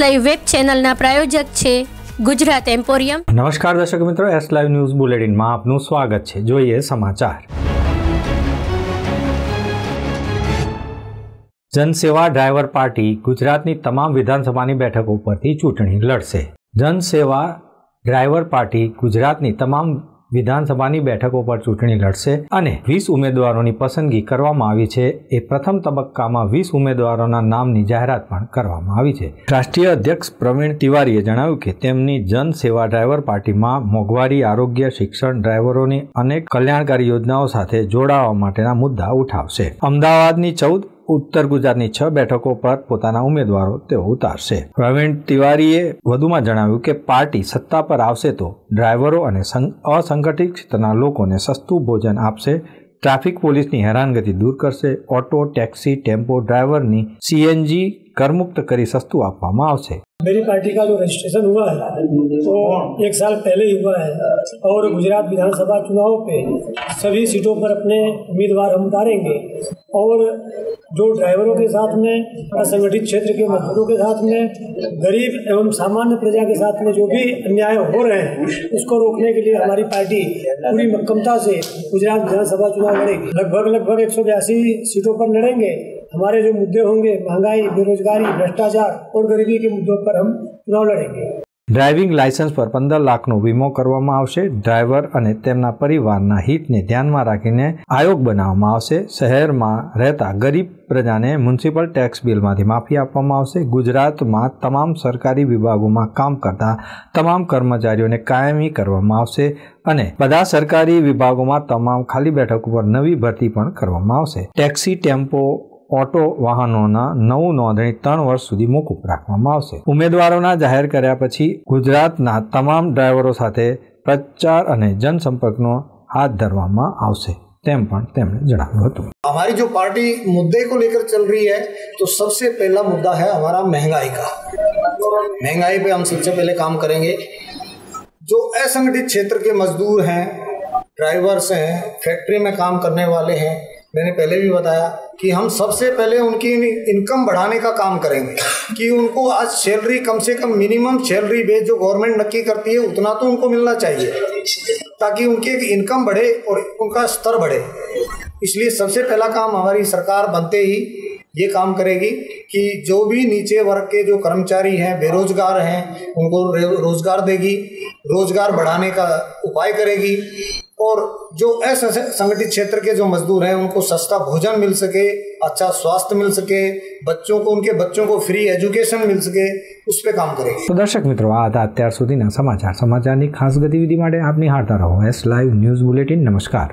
Live web ચેનલના પ્રાયોજક છે Gujarat emporium. નમસ્કાર દર્શક મિત્રો એસ લાઈવ ન્યૂઝ બુલેટિનમાં આપનું સ્વાગત છે. જોઈએ સમાચાર. જનસેવા ડ્રાઈવર પાર્ટી ગુજરાતની તમામ વિધાનસભાની બેઠકો પરથી ચૂંટણી લડશે. જનસેવા ડ્રાઈવર પાર્ટી ગુજરાતની તમામ વિધાનસભાની બેઠકો પર ચૂંટણી લડશે અને વીસ ઉમેદવારોની પસંદગી કરવામાં આવી છે. એ પ્રથમ તબક્કામાં વીસ ઉમેદવારોના નામની જાહેરાત પણ કરવામાં આવી છે. રાષ્ટ્રીય અધ્યક્ષ પ્રવીણ તિવારીએ જણાવ્યું કે તેમની જન સેવા ડ્રાઈવર પાર્ટીમાં મોંઘવારી, આરોગ્ય, શિક્ષણ ડ્રાઈવરોની અનેક કલ્યાણકારી યોજનાઓ સાથે જોડાવા માટેના મુદ્દા ઉઠાવશે. અમદાવાદની ચૌદ ઉત્તર ગુજરાતની છ બેઠકો પર પોતાના ઉમેદવારો તેઓ ઉતારશે. પ્રવીણ તિવારીએ વધુમાં જણાવ્યું કે પાર્ટી સત્તા પર આવશે તો ડ્રાઈવરો અને અસંગઠિત ક્ષેત્રના લોકોને સસ્તું ભોજન આપશે, ટ્રાફિક પોલીસની હેરાનગતિ દૂર કરશે, ઓટો, ટેક્સી, ટેમ્પો ડ્રાઈવરની સીએનજી કરમુક્ત કરી સસ્તું આપવામાં આવશે. मेरी पार्टी का जो रजिस्ट्रेशन हुआ है, वो एक साल पहले ही हुआ है और गुजरात विधानसभा चुनाव पे सभी सीटों पर अपने उम्मीदवार हम उतारेंगे और जो ड्राइवरों के साथ में, असंगठित क्षेत्र के मजदूरों के साथ में, गरीब एवं सामान्य प्रजा के साथ में जो भी अन्याय हो रहे हैं, उसको रोकने के लिए हमारी पार्टी पूरी मक्कमता से गुजरात विधानसभा चुनाव लड़ेगी। लगभग लगभग एक सौ बयासी सीटों पर लड़ेंगे। हमारे जो मुद्दे होंगे महंगाई बेरोजगारी भ्रष्टाचार और गरीबी के मुद्दों पर हम चुनाव लड़ेंगे ડ્રાઇવિંગ લાયસન્સ પર પંદર લાખનો વીમો કરવામાં આવશે ડ્રાઈવર અને તેમના પરિવારના હિતને ધ્યાનમાં રાખીને આયોગ બનાવવામાં આવશે શહેરમાં રહેતા ગરીબ પ્રજાને મ્યુનિસિપલ ટેક્સ બિલમાંથી માફી આપવામાં આવશે ગુજરાતમાં તમામ સરકારી વિભાગોમાં કામ કરતા તમામ કર્મચારીઓને કાયમી કરવામાં આવશે અને બધા સરકારી વિભાગોમાં તમામ ખાલી બેઠકો પર નવી ભરતી પણ કરવામાં આવશે ટેક્સી ટેમ્પો ઓટો વાહનોના નવું નોંધણી ત્રણ વર્ષ સુધી મોકૂફ રાખવામાં આવશે ઉમેદવારોના જાહેર કર્યા પછી ગુજરાતના તમામ ડ્રાઈવરો સાથે પ્રચાર અને જનસંપર્કનો હાથ ધરવામાં આવશે તેમ પણ તેમણે જણાવ્યું હતું हमारी जो पार्टी मुद्दे को लेकर चल रही है तो सबसे पहला मुद्दा है हमारा महंगाई का महंगाई पे हम सबसे पहले काम करेंगे जो असंगठित क्षेत्र के मजदूर हैं ड्राइवर्स हैं फैक्ट्री में काम करने वाले हैं मैंने पहले भी बताया कि हम सबसे पहले उनकी इनकम बढ़ाने का काम करेंगे। कि उनको आज सैलरी कम से कम मिनिमम सैलरी बेस जो गवर्नमेंट नक्की करती है, उतना तो उनको मिलना चाहिए, ताकि उनकी इनकम बढ़े और उनका स्तर बढ़े। इसलिए सबसे पहला काम हमारी सरकार बनते ही ये काम करेगी कि जो भी नीचे वर्ग के जो कर्मचारी हैं बेरोजगार हैं उनको रोजगार देगी रोजगार बढ़ाने का उपाय करेगी और जो असंगठित क्षेत्र के जो मजदूर हैं उनको सस्ता भोजन मिल सके अच्छा स्वास्थ्य मिल सके बच्चों को उनके बच्चों को फ्री एजुकेशन मिल सके उस पर काम करेंगे તો દર્શક મિત્રો આ હતા અત્યાર સુધીના સમાચાર સમાચારની ખાસ ગતિવિધિ માટે આપ નિહાળતા રહો એસ લાઈવ ન્યૂઝ બુલેટિન નમસ્કાર